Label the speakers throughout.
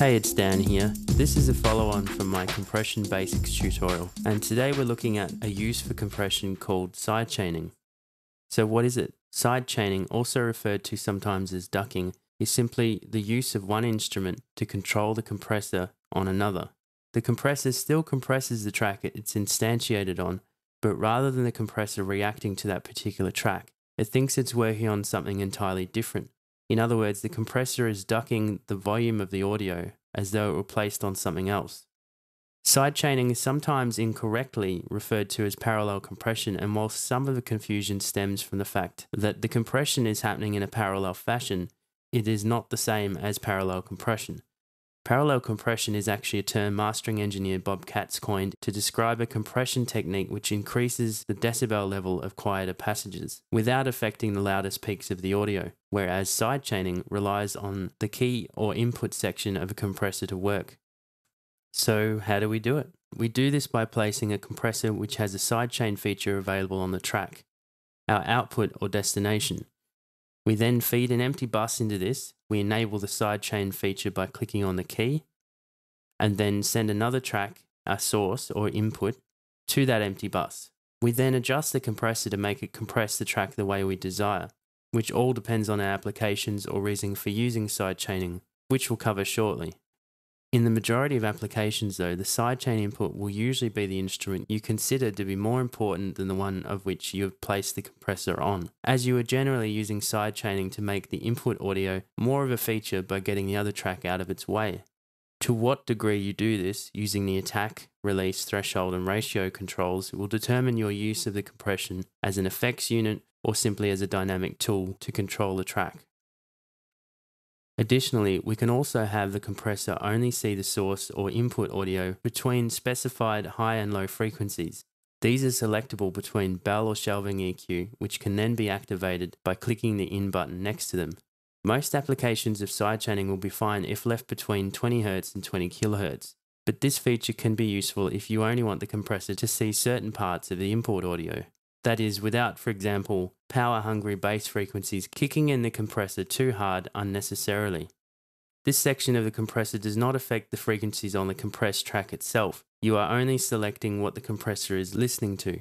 Speaker 1: Hey, it's Dan here. This is a follow on from my compression basics tutorial, and today we're looking at a use for compression called sidechaining. So, what is it? Sidechaining, also referred to sometimes as ducking, is simply the use of one instrument to control the compressor on another. The compressor still compresses the track it's instantiated on, but rather than the compressor reacting to that particular track, it thinks it's working on something entirely different. In other words, the compressor is ducking the volume of the audio as though it were placed on something else. Sidechaining is sometimes incorrectly referred to as parallel compression, and while some of the confusion stems from the fact that the compression is happening in a parallel fashion, it is not the same as parallel compression. Parallel compression is actually a term mastering engineer Bob Katz coined to describe a compression technique which increases the decibel level of quieter passages without affecting the loudest peaks of the audio, whereas sidechaining relies on the key or input section of a compressor to work. So, how do we do it? We do this by placing a compressor which has a sidechain feature available on the track, our output or destination. We then feed an empty bus into this. We enable the sidechain feature by clicking on the key and then send another track, our source or input, to that empty bus. We then adjust the compressor to make it compress the track the way we desire, which all depends on our applications or reason for using sidechaining, which we'll cover shortly. In the majority of applications, though, the sidechain input will usually be the instrument you consider to be more important than the one of which you have placed the compressor on, as you are generally using sidechaining to make the input audio more of a feature by getting the other track out of its way. To what degree you do this using the attack, release, threshold, and ratio controls will determine your use of the compression as an effects unit or simply as a dynamic tool to control the track. Additionally, we can also have the compressor only see the source or input audio between specified high and low frequencies. These are selectable between bell or shelving EQ, which can then be activated by clicking the in button next to them. Most applications of sidechaining will be fine if left between 20Hz and 20 kHz, but this feature can be useful if you only want the compressor to see certain parts of the input audio. That is, without, for example, power hungry bass frequencies kicking in the compressor too hard unnecessarily. This section of the compressor does not affect the frequencies on the compressed track itself. You are only selecting what the compressor is listening to.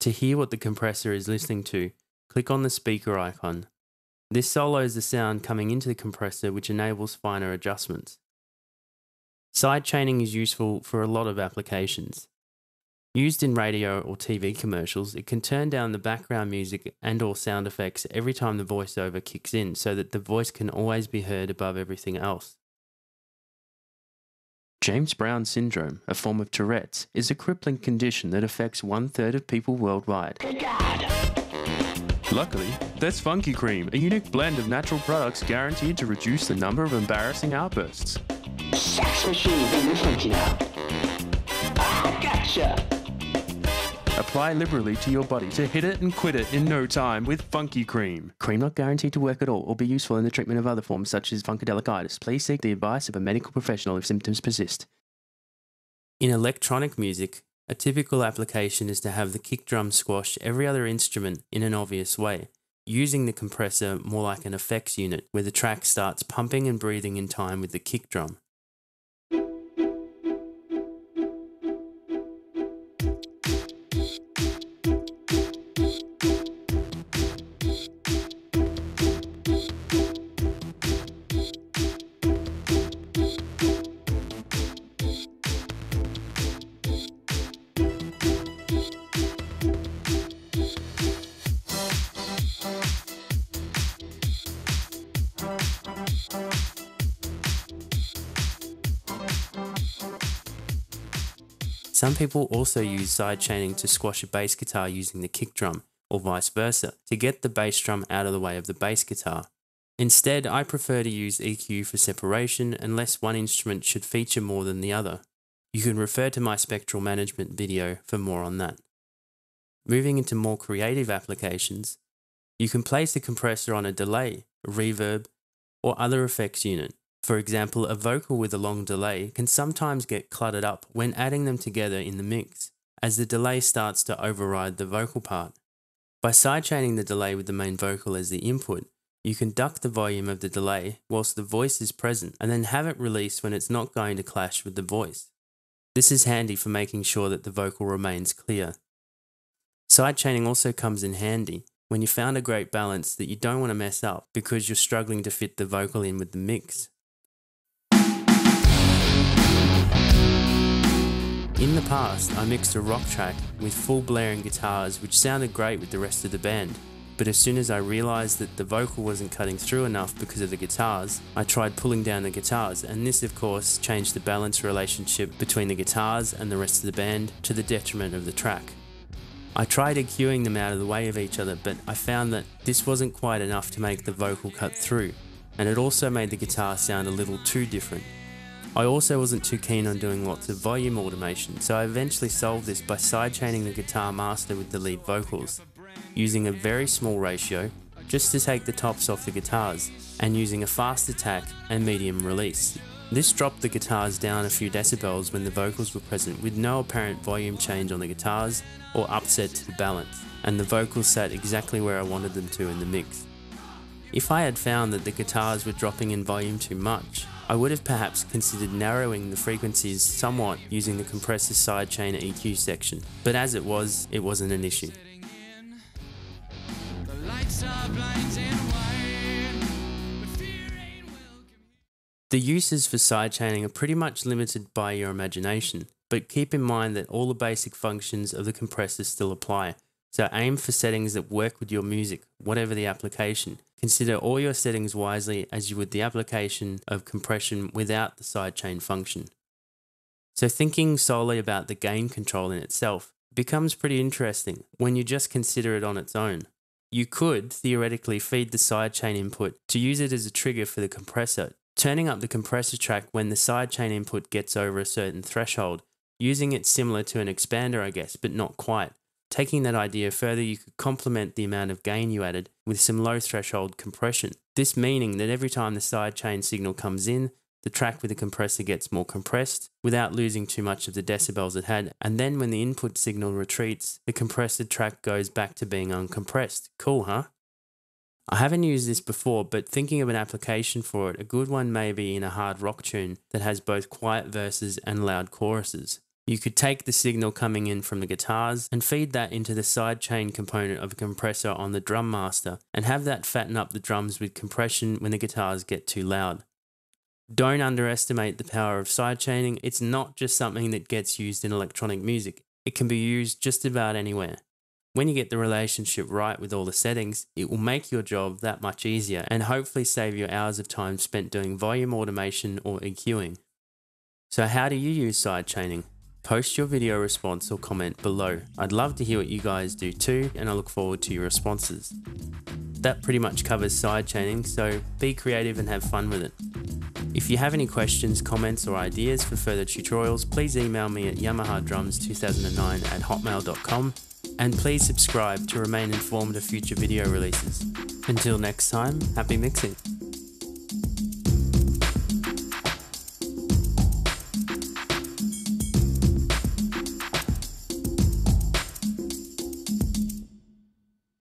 Speaker 1: To hear what the compressor is listening to, click on the speaker icon. This solos the sound coming into the compressor, which enables finer adjustments. Sidechaining is useful for a lot of applications. Used in radio or TV commercials, it can turn down the background music and or sound effects every time the voiceover kicks in so that the voice can always be heard above everything else. James Brown syndrome, a form of Tourette's, is a crippling condition that affects one third of people worldwide. Luckily, there's Funky Cream, a unique blend of natural products guaranteed to reduce the number of embarrassing outbursts.
Speaker 2: Sex machine, be listening to now. Ah, gotcha.
Speaker 1: Apply liberally to your body to hit it and quit it in no time with Funky Cream. Cream not guaranteed to work at all or be useful in the treatment of other forms such as funkadelic Please seek the advice of a medical professional if symptoms persist. In electronic music, a typical application is to have the kick drum squash every other instrument in an obvious way, using the compressor more like an effects unit where the track starts pumping and breathing in time with the kick drum. Some people also use sidechaining to squash a bass guitar using the kick drum, or vice versa, to get the bass drum out of the way of the bass guitar. Instead, I prefer to use EQ for separation unless one instrument should feature more than the other. You can refer to my spectral management video for more on that. Moving into more creative applications, you can place the compressor on a delay, reverb, or other effects unit. For example, a vocal with a long delay can sometimes get cluttered up when adding them together in the mix, as the delay starts to override the vocal part. By sidechaining the delay with the main vocal as the input, you can duck the volume of the delay whilst the voice is present and then have it release when it's not going to clash with the voice. This is handy for making sure that the vocal remains clear. Sidechaining also comes in handy when you found a great balance that you don't want to mess up because you're struggling to fit the vocal in with the mix. In the past, I mixed a rock track with full blaring guitars which sounded great with the rest of the band. But as soon as I realised that the vocal wasn't cutting through enough because of the guitars, I tried pulling down the guitars, and this, of course, changed the balance relationship between the guitars and the rest of the band to the detriment of the track. I tried EQing them out of the way of each other, but I found that this wasn't quite enough to make the vocal cut through, and it also made the guitar sound a little too different. I also wasn't too keen on doing lots of volume automation, so I eventually solved this by sidechaining the guitar master with the lead vocals, using a very small ratio just to take the tops off the guitars, and using a fast attack and medium release. This dropped the guitars down a few decibels when the vocals were present with no apparent volume change on the guitars or upset to the balance, and the vocals sat exactly where I wanted them to in the mix. If I had found that the guitars were dropping in volume too much, I would have perhaps considered narrowing the frequencies somewhat using the compressor sidechain EQ section, but as it was, it wasn't an issue. The uses for sidechaining are pretty much limited by your imagination, but keep in mind that all the basic functions of the compressor still apply. So aim for settings that work with your music, whatever the application. Consider all your settings wisely as you would the application of compression without the sidechain function. So thinking solely about the gain control in itself becomes pretty interesting when you just consider it on its own. You could theoretically feed the sidechain input to use it as a trigger for the compressor, turning up the compressor track when the sidechain input gets over a certain threshold, using it similar to an expander, I guess, but not quite. Taking that idea further, you could complement the amount of gain you added with some low threshold compression. This meaning that every time the sidechain signal comes in, the track with the compressor gets more compressed without losing too much of the decibels it had. And then when the input signal retreats, the compressed track goes back to being uncompressed. Cool, huh? I haven't used this before, but thinking of an application for it, a good one may be in a hard rock tune that has both quiet verses and loud choruses. You could take the signal coming in from the guitars and feed that into the sidechain component of a compressor on the drum master and have that fatten up the drums with compression when the guitars get too loud. Don't underestimate the power of sidechaining. It's not just something that gets used in electronic music. It can be used just about anywhere. When you get the relationship right with all the settings, it will make your job that much easier and hopefully save you hours of time spent doing volume automation or EQing. So how do you use sidechaining? Post your video response or comment below. I'd love to hear what you guys do too, and I look forward to your responses. That pretty much covers sidechaining, so be creative and have fun with it. If you have any questions, comments, or ideas for further tutorials, please email me at yamahadrums2009 at hotmail.com and please subscribe to remain informed of future video releases. Until next time, happy mixing.